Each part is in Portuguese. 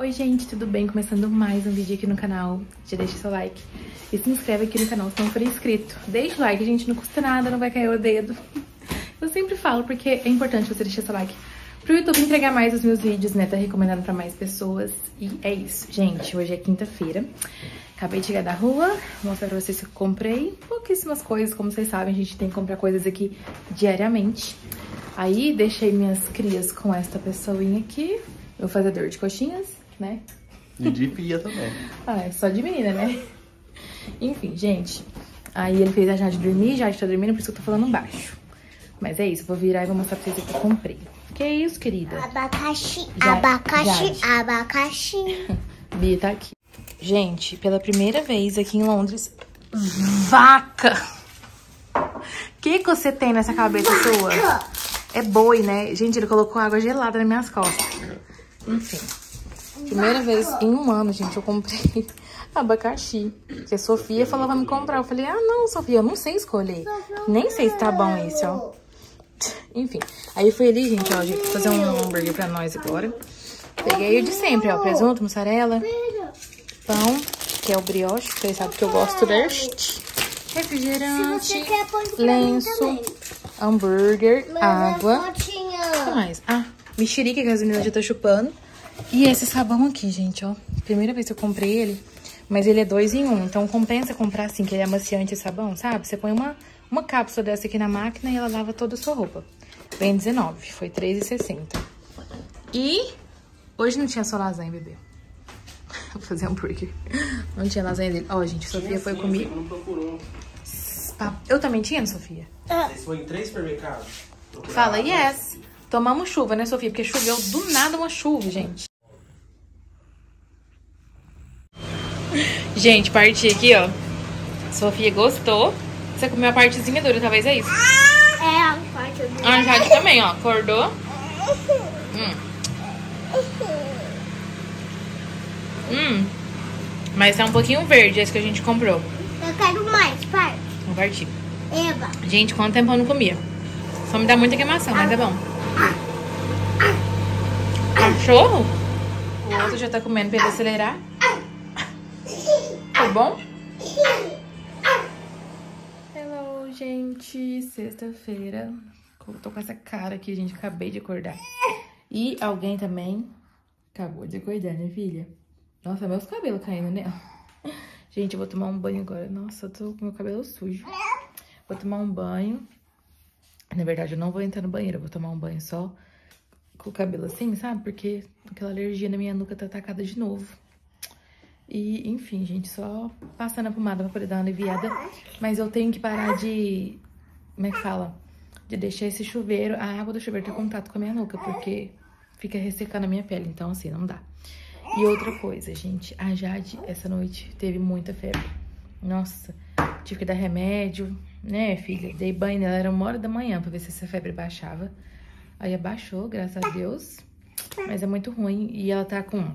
Oi gente, tudo bem? Começando mais um vídeo aqui no canal. Já deixa seu like e se inscreve aqui no canal se não for inscrito. Deixa o like, gente, não custa nada, não vai cair o dedo. Eu sempre falo porque é importante você deixar seu like pro YouTube entregar mais os meus vídeos, né? Tá recomendando pra mais pessoas. E é isso, gente. Hoje é quinta-feira. Acabei de chegar da rua, vou mostrar pra vocês que eu comprei pouquíssimas coisas. Como vocês sabem, a gente tem que comprar coisas aqui diariamente. Aí, deixei minhas crias com esta pessoinha aqui, meu fazedor de coxinhas, né? E de pia também. ah, é só de menina, né? Enfim, gente. Aí ele fez a Jade dormir, Jade tá dormindo, por isso que eu tô falando baixo. Mas é isso, vou virar e vou mostrar pra vocês o que eu comprei. Que é isso, querida? Abacaxi, Já- abacaxi, Jade. abacaxi. Bia tá aqui. Gente, pela primeira vez aqui em Londres, vaca! O que, que você tem nessa cabeça sua? É boi, né? Gente, ele colocou água gelada nas minhas costas. Enfim. Primeira vez em um ano, gente, eu comprei abacaxi. Que a Sofia falou pra me comprar. Eu falei, ah, não, Sofia, eu não sei escolher. Nem sei se tá bom isso, ó. Enfim, aí fui ali, gente, ó, gente, fazer um hambúrguer pra nós agora. Peguei o de sempre, ó, presunto, mussarela, pão, que é o brioche, vocês sabem que eu gosto deste. Refrigerante, lenço, hambúrguer, água. O que mais? Ah, mexerica que as meninas já estão chupando. E esse sabão aqui, gente, ó. Primeira vez que eu comprei ele, mas ele é dois em um. Então compensa comprar assim, que ele é amaciante esse sabão, sabe? Você põe uma, uma cápsula dessa aqui na máquina e ela lava toda a sua roupa. Vem 19, foi R$3,60. E hoje não tinha só lasanha, bebê. Vou fazer hambúrguer. Não tinha lasanha dele. Ó, gente, Sofia foi comigo. Não procurou. Eu também tinha, Sofia? Vocês foram em três supermercados? Fala yes. Tomamos chuva, né, Sofia? Porque choveu do nada uma chuva, gente. Gente, parti aqui, ó. Sofia gostou. Você comeu a partezinha dura, talvez é isso. É a parte do... A Jade também, ó. Acordou. Hum. Hum. Mas tá um pouquinho verde esse que a gente comprou. Eu quero mais, parte. Vamos partir. Eva. Gente, quanto tempo eu não comia? Só me dá muita queimação, mas é bom. Cachorro? O outro já tá comendo pra ele acelerar. Tá bom? Hello, gente. Sexta-feira. Tô com essa cara aqui, gente. Acabei de acordar. E alguém também acabou de acordar, né, filha? Nossa, meus cabelos caindo nela. Gente, eu vou tomar um banho agora. Nossa, eu tô com meu cabelo sujo. Vou tomar um banho. Na verdade, eu não vou entrar no banheiro. Eu vou tomar um banho só com o cabelo assim, sabe? Porque aquela alergia na minha nuca tá atacada de novo. E, enfim, gente, só passando a pomada pra poder dar uma aliviada. Mas eu tenho que parar de... Como é que fala? De deixar esse chuveiro... A água do chuveiro ter contato com a minha nuca, porque fica ressecando a minha pele. Então, assim, não dá. E outra coisa, gente. A Jade, essa noite, teve muita febre. Nossa, tive que dar remédio, né, filha? Dei banho nela, era uma hora da manhã pra ver se essa febre baixava. Aí abaixou, graças a Deus. Mas é muito ruim. E ela tá com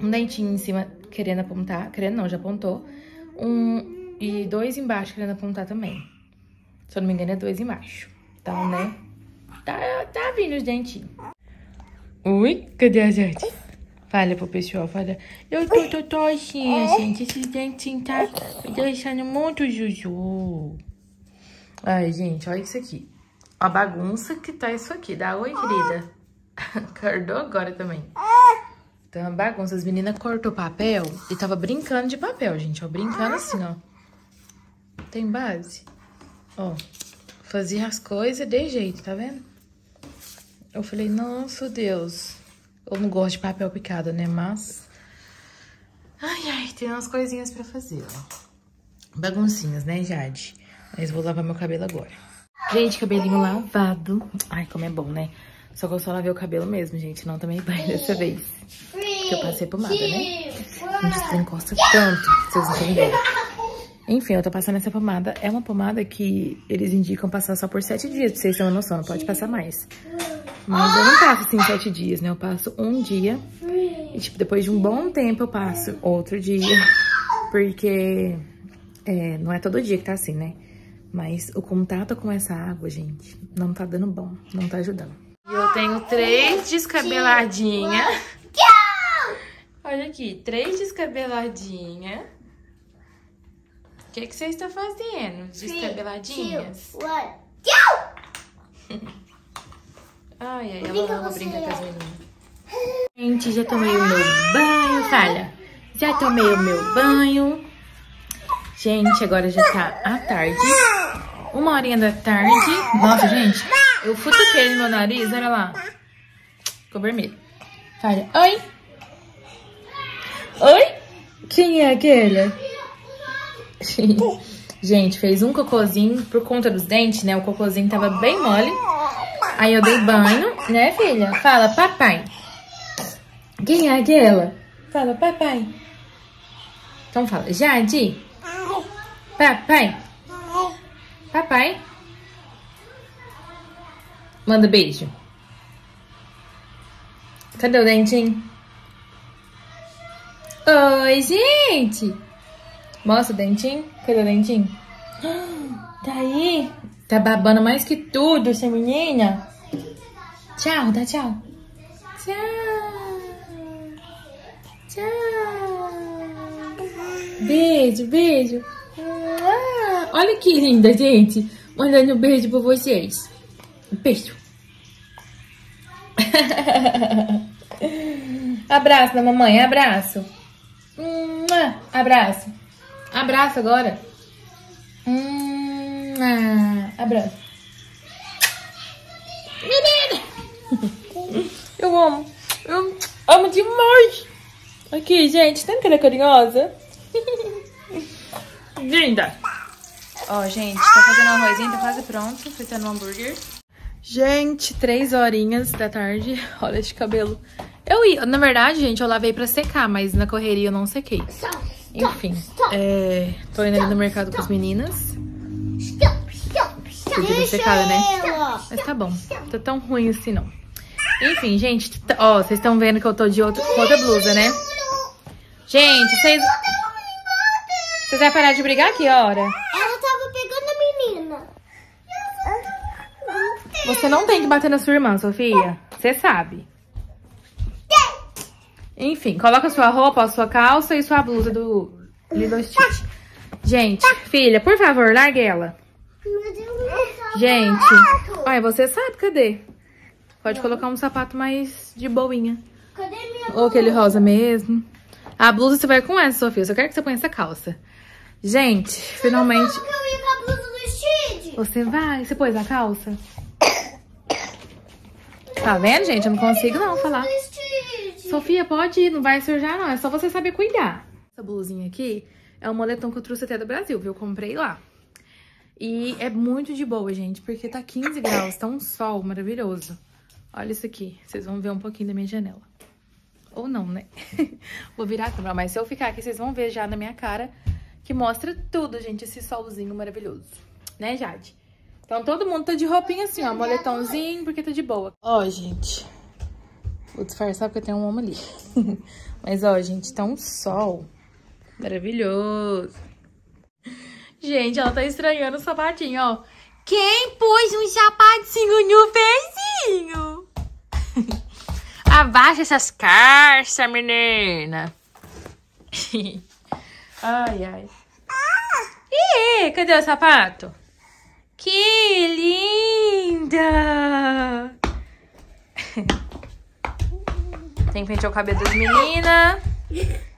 um dentinho em cima querendo apontar. Querendo não, já apontou. Um e dois embaixo querendo apontar também. Se eu não me engano, é dois embaixo. Então, né? Tá, tá vindo os dentinhos. Ui, cadê a gente? Fala pro pessoal, fala. Eu tô, tô toxinha, gente. Esses dentinhos tá deixando muito juju. Ai, gente, olha isso aqui. A bagunça que tá isso aqui. Dá oi, querida. Acordou agora também. Tá uma bagunça. As meninas cortou papel e tava brincando de papel, gente. Ó, brincando assim, ó. Tem base. Ó, fazia as coisas de jeito, tá vendo? Eu falei, nossa, Deus. Eu não gosto de papel picado, né? Mas... Ai, ai, tem umas coisinhas pra fazer, ó. Baguncinhas, né, Jade? Mas vou lavar meu cabelo agora. Gente, cabelinho lavado. Ai, como é bom, né? Só que eu só lavei o cabelo mesmo, gente. Não tomei banho dessa vez. Porque eu passei pomada, né? Gente, esse trem encosta tanto, vocês entenderam. Enfim, eu tô passando essa pomada. É uma pomada que eles indicam passar só por sete dias, pra vocês terem uma noção. Não pode passar mais. Mas eu não passo, assim, sete dias, né? Eu passo um dia. E, tipo, depois de um bom tempo, eu passo outro dia. Porque é, não é todo dia que tá assim, né? Mas o contato com essa água, gente, não tá dando bom. Não tá ajudando. E eu tenho três descabeladinhas. Olha aqui, três descabeladinhas. O que, que você está fazendo? Descabeladinhas? Two, one, go! Ai, ai, ela ama brincar com as meninas. Gente, já tomei o meu banho, fala. Já tomei o meu banho. Gente, agora já tá à tarde. Uma horinha da tarde. Nossa, gente, eu futuquei no meu nariz, olha lá. Ficou vermelho. Fala, oi. Oi? Quem é aquele? Gente, fez um cocôzinho por conta dos dentes, né? O cocôzinho tava bem mole. Aí eu dei banho, né, filha? Fala, papai. Quem é aquela? Fala, papai. Então fala, Jade. Papai. Papai. Manda beijo. Cadê o dentinho? Oi, gente. Mostra o dentinho. Cadê o dentinho? Tá aí. Tá babando mais que tudo, essa menina. Tchau, dá tchau. Tchau. Tchau. Beijo, beijo. Ah, Olha que linda, gente. Mandando um beijo pra vocês. Beijo. abraço da mamãe, abraço. Abraço. Abraço agora. Hum, ah, abraço. Menina! Eu amo. Eu amo demais. Aqui, gente. Tá que ela é carinhosa? Linda. Ó, gente, tá fazendo arrozinho, tá quase pronto. Fritando um hambúrguer. Gente, três horinhas da tarde. Olha esse cabelo. Eu ia, na verdade, gente, eu lavei pra secar, mas na correria eu não sequei. Enfim, é, tô indo ali no mercado com as meninas. Podia ter secado, né? Mas tá bom, tá tão ruim assim não. Enfim, gente, ó, vocês estão vendo que eu tô de outro, com outra blusa, né? Gente, vocês... Vocês vão parar de brigar aqui, hora? Ela tava pegando a menina. Você não tem que bater na sua irmã, Sofia. Você sabe. Enfim, coloca sua roupa, a sua calça e sua blusa do Little Stitch. Gente, filha, por favor, largue ela. Gente, olha, você sabe, cadê? Pode colocar um sapato mais de boinha. Cadê minha Ou aquele rosa mesmo. A blusa você vai com essa, Sofia. Eu só quero que você ponha essa calça. Gente, finalmente... Eu ia com a blusa do Stitch. Você vai? Você pôs a calça? Tá vendo, gente? Eu não consigo não falar. Sofia, pode ir, não vai sujar não, é só você saber cuidar. Essa blusinha aqui é um moletom que eu trouxe até do Brasil, viu? Eu comprei lá. E é muito de boa, gente, porque tá 15 graus, tá um sol maravilhoso. Olha isso aqui, vocês vão ver um pouquinho da minha janela. Ou não, né? Vou virar a câmera, mas se eu ficar aqui, vocês vão ver já na minha cara que mostra tudo, gente, esse solzinho maravilhoso. Né, Jade? Então todo mundo tá de roupinha assim, ó, moletomzinho, porque tá de boa. Ó, gente, Vou disfarçar porque tem um homem ali. Mas, ó, gente, tá um sol maravilhoso. Gente, ela tá estranhando o sapatinho, ó. Quem pôs um sapatinho no pezinho? Abaixa essas carças, menina. ai, ai. Ih, cadê o sapato? Que linda! Tem que pentear o cabelo das meninas.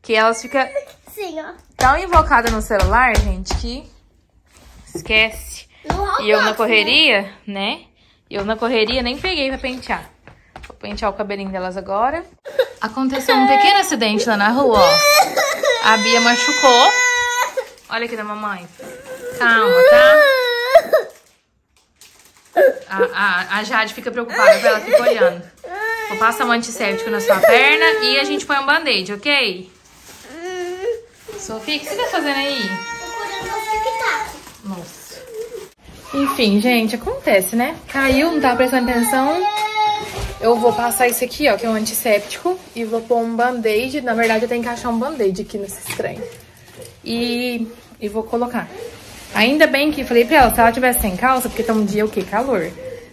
Que elas ficam Sim, ó. tão invocadas no celular, gente, que esquece. Roblox, E eu na né? correria, né? E eu na correria nem peguei pra pentear. Vou pentear o cabelinho delas agora. Aconteceu um pequeno acidente lá na rua, ó. A Bia machucou. Olha aqui da mamãe. Calma, tá? A, a, a Jade fica preocupada, ela fica olhando. Vou passar um antisséptico na sua perna e a gente põe um band-aid, ok? Sofia, o que você tá fazendo aí? Tic-tac. Nossa. Enfim, gente, acontece, né? Caiu, não tava prestando atenção. Eu vou passar isso aqui, ó, que é um antisséptico. E vou pôr um band-aid. Na verdade, eu tenho que achar um band-aid aqui nesse estranho. E, e vou colocar. Ainda bem que falei pra ela, se ela tivesse sem calça, porque tá um dia o quê? Calor.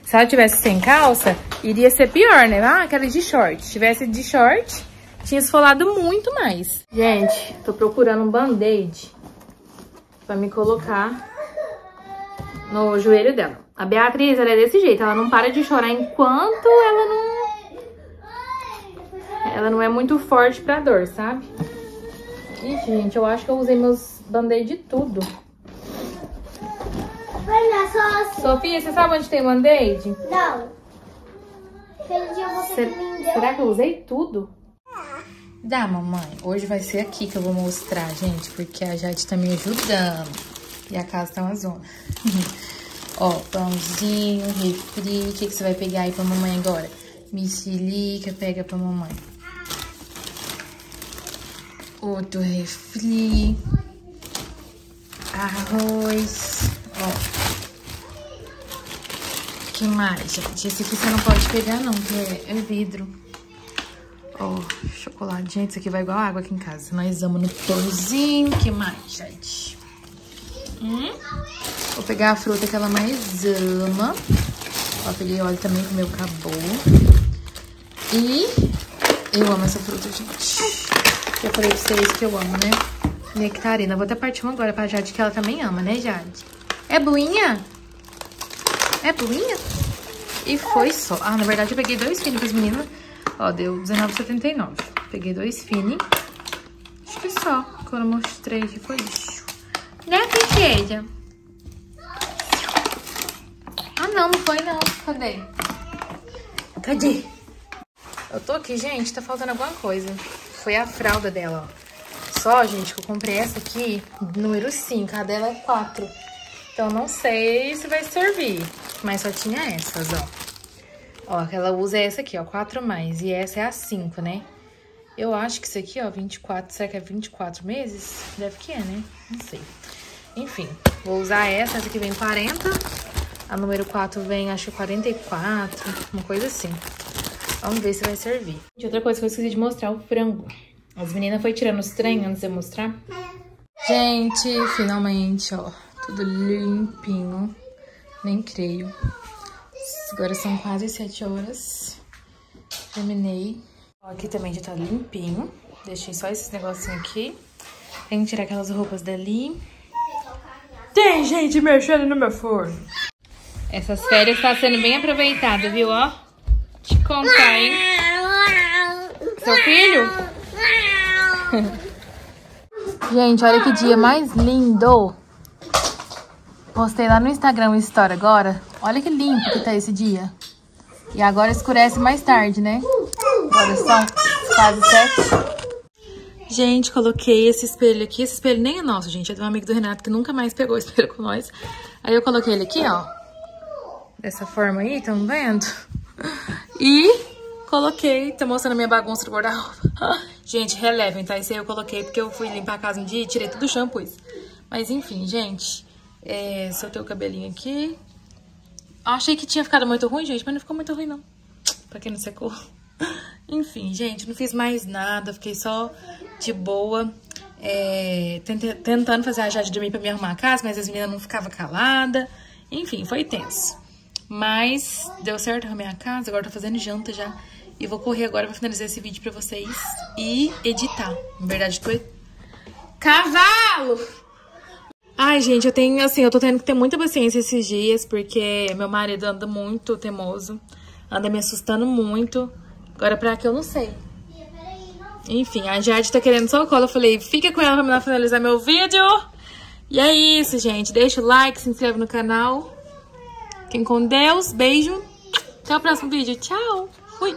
Se ela tivesse sem calça, iria ser pior, né? Ah, aquela de short. Se tivesse de short, tinha esfolado muito mais. Gente, tô procurando um band-aid pra me colocar no joelho dela. A Beatriz, ela é desse jeito, ela não para de chorar enquanto ela não... Ela não é muito forte pra dor, sabe? Ixi, gente, eu acho que eu usei meus band-aid de tudo. Sofia, você sabe onde tem band-aid? Não. Aquele dia você me deu. Será que eu usei tudo? Dá, mamãe. Hoje vai ser aqui que eu vou mostrar, gente, porque a Jade tá me ajudando. E a casa tá uma zona. Ó, pãozinho, refri. O que, que você vai pegar aí pra mamãe agora? Mexilica, pega pra mamãe. Outro refri. Arroz. Ó. que mais, gente? Esse aqui você não pode pegar, não, que é, é vidro. Ó, chocolate. Gente, isso aqui vai igual água aqui em casa. Nós vamos no pãozinho. que mais, gente? Hum? Vou pegar a fruta que ela mais ama. Ó, peguei óleo também, que o meu acabou. E eu amo essa fruta, gente. Já falei pra vocês que eu amo, né? Nectarina. Vou até partir uma agora pra Jade, que ela também ama, né, Jade? É buinha? É buinha? E foi só. Ah, na verdade eu peguei dois fini pras meninas. Ó, deu R$19,79. Peguei dois fini. Acho que só. Quando eu mostrei que foi isso. Né, princesa? Ah, não, não foi não. Cadê? Cadê? Eu tô aqui, gente, tá faltando alguma coisa. Foi a fralda dela, ó. Só, gente, que eu comprei essa aqui, número 5. A dela é 4. Então, não sei se vai servir. Mas só tinha essas, ó. Ó, que ela usa é essa aqui, ó, 4 mais. E essa é a 5, né? Eu acho que isso aqui, ó, 24, será que é 24 meses? Deve que é, né? Não sei. Enfim, vou usar essa, essa aqui vem 40. A número 4 vem, acho que 44, uma coisa assim. Vamos ver se vai servir. Outra coisa que eu esqueci de mostrar, o frango. As meninas foi tirando os trem antes de eu mostrar. Gente, finalmente, ó, tudo limpinho. Nem creio. Agora são quase 7 horas. Terminei. Aqui também já tá limpinho. Deixei só esses negocinhos aqui. Tem que tirar aquelas roupas dali. Tem gente mexendo no meu forno. Essas férias tá sendo bem aproveitado, viu, ó? Te contar, hein? Seu filho? Gente, olha que dia mais lindo. Postei lá no Instagram o Story agora. Olha que limpo que tá esse dia. E agora escurece mais tarde, né? Agora são quase sete. Gente, coloquei esse espelho aqui. Esse espelho nem é nosso, gente. É um amigo do Renato que nunca mais pegou espelho com nós. Aí eu coloquei ele aqui, ó. Dessa forma aí, estão vendo? E coloquei, tô mostrando a minha bagunça do guarda-roupa. Gente, relevem, tá? Isso aí eu coloquei porque eu fui limpar a casa um dia e tirei tudo o shampoo. Mas enfim, gente. É, soltei o cabelinho aqui. Achei que tinha ficado muito ruim, gente, mas não ficou muito ruim, não. Pra quem não secou. Enfim, gente, não fiz mais nada. Fiquei só de boa. É, tentando fazer a Jade dormir pra me arrumar a casa, mas as meninas não ficavam caladas. Enfim, foi tenso. Mas deu certo, arrumei a casa. Agora tô fazendo janta já. E vou correr agora pra finalizar esse vídeo pra vocês e editar. Na verdade, tô... Cavalo! Ai, gente, eu tenho, assim, eu tô tendo que ter muita paciência esses dias, porque meu marido anda muito teimoso, anda me assustando muito. Agora, pra que eu não sei. Enfim, a Jade tá querendo só o colo. Eu falei, fica com ela pra me finalizar meu vídeo. E é isso, gente. Deixa o like, se inscreve no canal. Fiquem com Deus. Beijo. Até o próximo vídeo. Tchau. Fui.